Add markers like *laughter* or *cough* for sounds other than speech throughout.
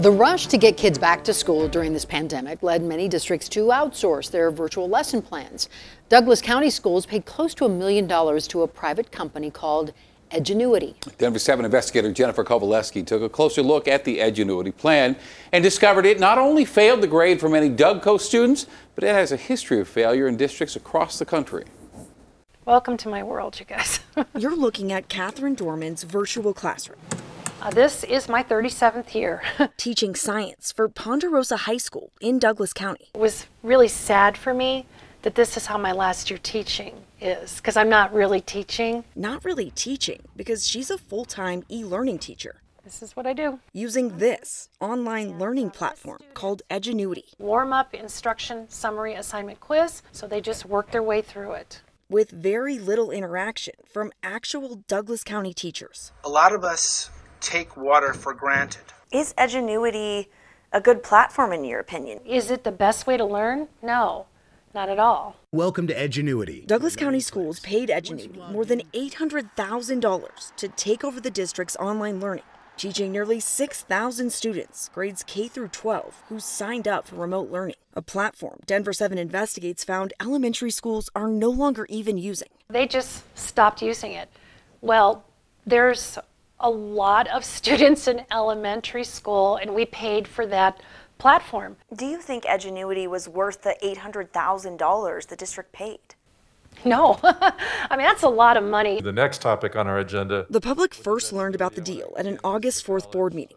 The rush to get kids back to school during this pandemic led many districts to outsource their virtual lesson plans. Douglas County schools paid close to a million dollars to a private company called Edgenuity. Denver 7 investigator Jennifer Kovaleski took a closer look at the Edgenuity plan and discovered it not only failed the grade for many Dougco students, but it has a history of failure in districts across the country. Welcome to my world, you guys. *laughs* You're looking at Catherine Dorman's virtual classroom. Uh, this is my 37th year. *laughs* teaching science for Ponderosa High School in Douglas County. It was really sad for me that this is how my last year teaching is because I'm not really teaching. Not really teaching because she's a full time e learning teacher. This is what I do. Using this online learning platform called Edgenuity. Warm up, instruction, summary, assignment, quiz, so they just work their way through it. With very little interaction from actual Douglas County teachers. A lot of us take water for granted. Is Edgenuity a good platform in your opinion? Is it the best way to learn? No. Not at all. Welcome to Edgenuity. Douglas County Schools paid Edgenuity more than $800,000 to take over the district's online learning, teaching nearly 6,000 students, grades K through 12, who signed up for remote learning. A platform Denver 7 investigates found elementary schools are no longer even using. They just stopped using it. Well, there's a lot of *laughs* students in elementary school, and we paid for that platform. Do you think Edgenuity was worth the $800,000 the district paid? No. *laughs* I mean, that's a lot of money. The next topic on our agenda. The public first learned about the deal at an August 4th board meeting,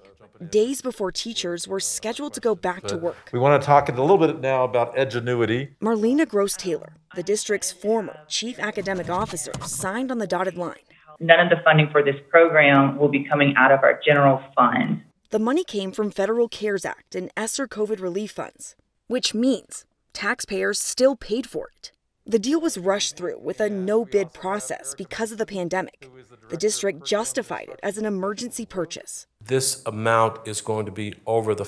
days before teachers were scheduled to go back to work. We want to talk a little bit now about Edgenuity. Marlena Gross Taylor, the district's former chief academic officer, signed on the dotted line. None of the funding for this program will be coming out of our general fund. The money came from Federal CARES Act and ESSER COVID relief funds, which means taxpayers still paid for it. The deal was rushed through with a no bid process because of the pandemic. The district justified it as an emergency purchase. This amount is going to be over the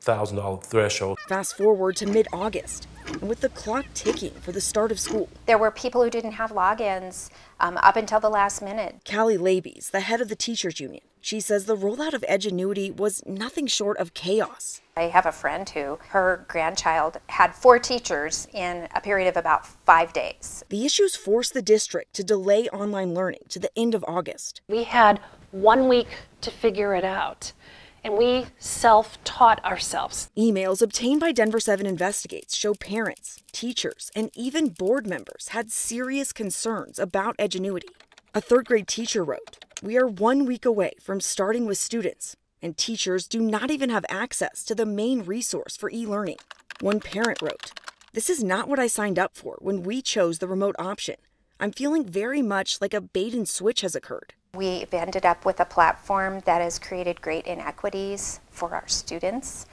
$500,000 threshold. Fast forward to mid August, and with the clock ticking for the start of school. There were people who didn't have logins um, up until the last minute. Callie Leyba, the head of the teachers union, she says the rollout of Edgenuity was nothing short of chaos. I have a friend who her grandchild had four teachers in a period of about five days. The issues forced the district to delay online learning to the end of August. We had one week to figure it out and we self taught ourselves. Emails obtained by Denver 7 Investigates show parents, teachers, and even board members had serious concerns about Edgenuity. A third grade teacher wrote, We are one week away from starting with students, and teachers do not even have access to the main resource for e learning. One parent wrote, This is not what I signed up for when we chose the remote option. I'm feeling very much like a bait and switch has occurred. We've ended up with a platform that has created great inequities for our students,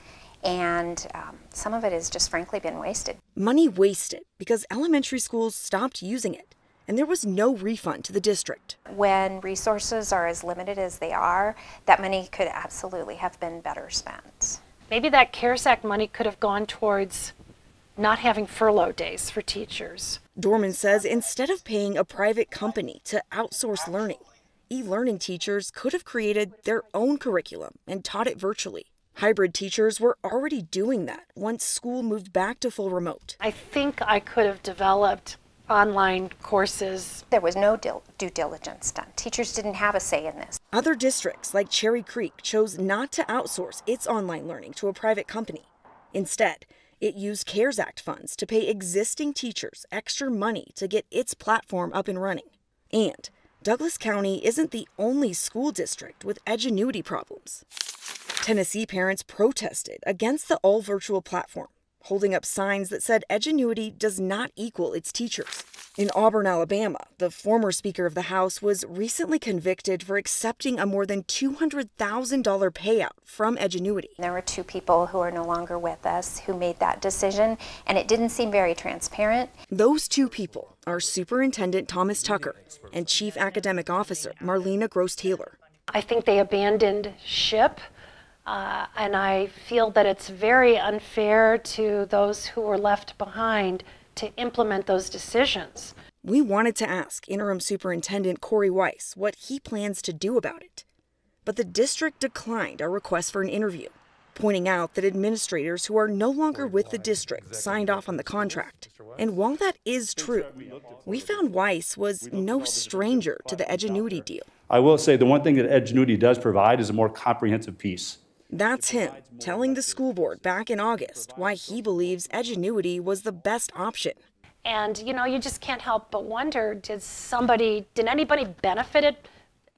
and um, some of it has just frankly been wasted. Money wasted because elementary schools stopped using it and there was no refund to the district. When resources are as limited as they are, that money could absolutely have been better spent. Maybe that CARES Act money could have gone towards not having furlough days for teachers. Dorman says instead of paying a private company to outsource learning, e learning teachers could have created their own curriculum and taught it virtually. Hybrid teachers were already doing that once school moved back to full remote. I think I could have developed online courses. There was no due diligence done. Teachers didn't have a say in this. Other districts, like Cherry Creek, chose not to outsource its online learning to a private company. Instead, it used CARES Act funds to pay existing teachers extra money to get its platform up and running. And Douglas County isn't the only school district with edgenuity problems. Tennessee parents protested against the all virtual platform holding up signs that said Edgenuity does not equal its teachers. In Auburn, Alabama, the former Speaker of the House was recently convicted for accepting a more than $200,000 payout from Edgenuity. There were two people who are no longer with us who made that decision, and it didn't seem very transparent. Those two people are Superintendent Thomas Tucker and Chief Academic Officer Marlena Gross Taylor. I think they abandoned ship uh, and I feel that it's very unfair to those who were left behind to implement those decisions. We wanted to ask Interim Superintendent Corey Wise what he plans to do about it. But the district declined our request for an interview. pointing out that administrators who are no longer with the district signed off on the contract. And while that is true, we found Wise was no stranger to the Edgenuity deal. I will say the one thing that Edgenuity does provide is a more comprehensive piece. That's him telling the school board back in August why he believes Edgenuity was the best option. And you know, you just can't help but wonder did somebody, did anybody benefit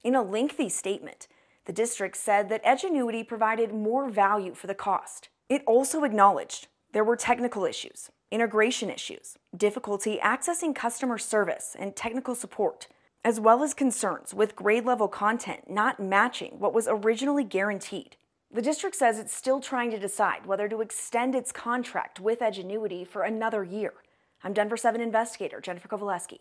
In a lengthy statement, the district said that Edgenuity provided more value for the cost. It also acknowledged there were technical issues, integration issues, difficulty accessing customer service and technical support, as well as concerns with grade level content not matching what was originally guaranteed. The district says it's still trying to decide whether to extend its contract with Edgenuity for another year. I'm Denver 7 investigator Jennifer Kovaleski.